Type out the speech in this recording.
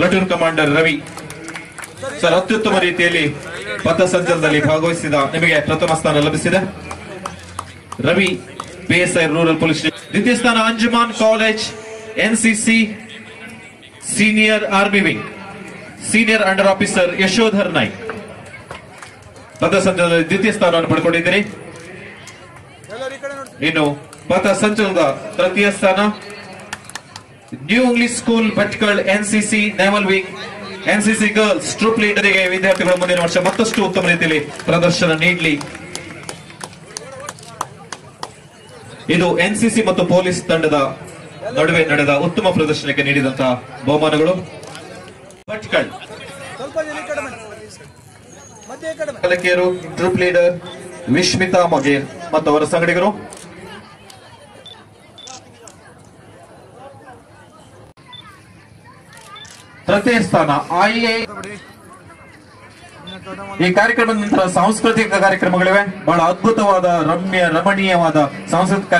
Platoon commander Ravi sir, ಅತ್ಯುತ್ತಮ ರೀತಿಯಲ್ಲಿ ಪಥಸಂಚಲನದಲ್ಲಿ ಭಾಗವಹಿಸಿದ ನಿಮಗೆ ಪ್ರಥಮ ಸ್ಥಾನ ಲಭಿಸಿದೆ. ರವಿ ಬಿಎಸ್ಐ ರೂರಲ್ ಪೊಲೀಸ್ ದ್ವಿತೀಯ ಸ್ಥಾನ Anjuman college NCC senior army wing senior under officer Yashodhar Naik ಪಥಸಂಚಲನದಲ್ಲಿ ದ್ವಿತೀಯ ಸ್ಥಾನವನ್ನು ಪಡ್ಕೊಂಡಿದ್ದೀರಿ ಇನ್ನು ಪಥಸಂಚಲನದ ತೃತೀಯ ಸ್ಥಾನ new English school Bhatkal NCC naval wing NCC girls troop ಲೀಡರ್ಗೆ ವಿದ್ಯಾರ್ಥಿಗಳು ಮುಂದಿನ ವರ್ಷ ಮತ್ತಷ್ಟು ಉತ್ತಮ ರೀತಿಯಲ್ಲಿ ಪ್ರದರ್ಶನ ನೀಡಲಿ. ಇದು ಎನ್ಸಿಸಿ ಮತ್ತು ಪೊಲೀಸ್ ತಂಡದ ನಡುವೆ ನಡೆದ ಉತ್ತಮ ಪ್ರದರ್ಶನಕ್ಕೆ ನೀಡಿದಂತಹ ಬಹುಮಾನಗಳು. ಭಟ್ಕಳ್ ಕಲಕಿಯರು ಟ್ರೂಪ್ ಲೀಡರ್ ವಿಶ್ಮಿತಾ ಮಗೇರ್ ಮತ್ತು ಅವರ ಸಂಗಡಿಗರು. ತೃತೀಯ ಸ್ಥಾನ ಐಎ ಈ ಕಾರ್ಯಕ್ರಮದ ನಂತರ ಸಾಂಸ್ಕೃತಿಕ ಕಾರ್ಯಕ್ರಮಗಳಿವೆ. ಬಹಳ ಅದ್ಭುತವಾದ ರಮ್ಯ ರಮಣೀಯವಾದ ಸಾಂಸ್ಕೃತಿಕ